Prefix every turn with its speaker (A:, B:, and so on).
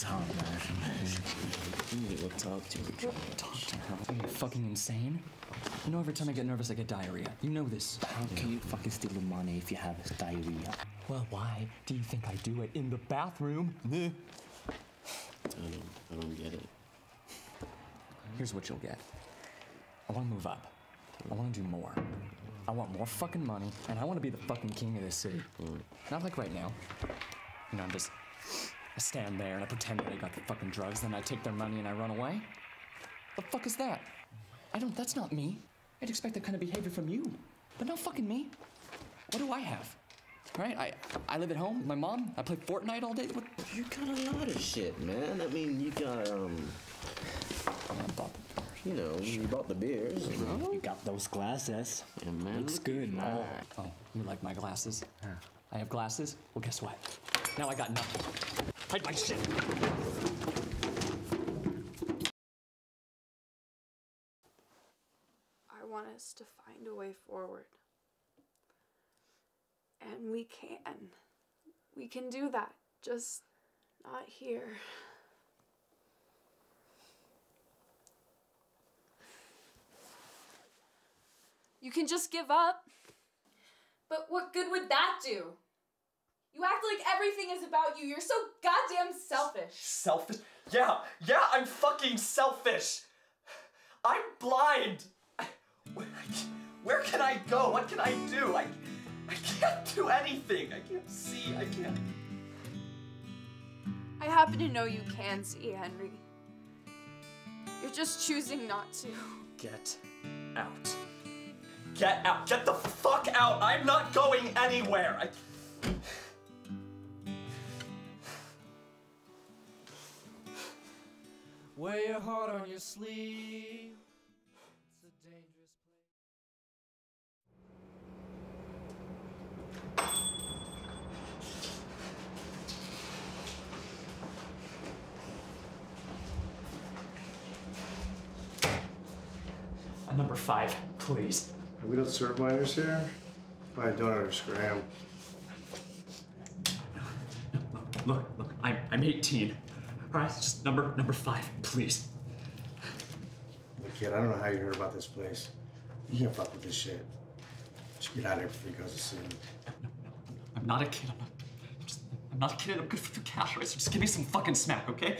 A: talk, man. You need to go talk to her.
B: Talk to her. Are you fucking insane? You know, every time I get nervous, I get diarrhea. You know this.
A: How can you fucking steal the money if you have diarrhea?
B: Well, why do you think I do it in the bathroom?
A: I don't, I don't get it.
B: Here's what you'll get. I want to move up. I want to do more. I want more fucking money, and I want to be the fucking king of this city. Not like right now. You know, I'm just. I stand there and I pretend that I got the fucking drugs, then I take their money and I run away. The fuck is that? I don't. That's not me. I'd expect that kind of behavior from you, but not fucking me. What do I have? Right? I I live at home with my mom. I play Fortnite all day. What?
A: You got a lot of shit, man. I mean, you got, um, you know, you bought the beers.
C: You got those glasses.
A: Yeah, man.
C: Looks
A: look
C: good, man.
A: that.
B: Oh, you like my glasses? Yeah. I have glasses? Well, guess what? Now I got nothing. Hide my shit.
D: I want us to find a way forward. And we can. We can do that. Just not here. You can just give up. But what good would that do? You act like everything is about you. You're so goddamn selfish.
B: Selfish? Yeah, yeah, I'm fucking selfish. I'm blind. Where can I go? What can I do? I, I can't do anything. I can't see. I can't.
D: I happen to know you can see, Henry. You're just choosing not to.
B: Get out. Get out. Get the fuck out. I'm not going anywhere. I.
E: Wear your heart on your sleeve. It's a dangerous place.
B: A number five, please.
F: We don't serve minors here. I don't understand.
B: Look, look, I'm, I'm 18. All right, just number number five, please.
F: Look, kid, I don't know how you heard about this place. You can't fuck with this shit. Just get out of here before he goes to see me.
B: no, no, I'm not a kid. I'm not. I'm, just, I'm not a kid. I'm good for cash, right? So just give me some fucking smack, okay?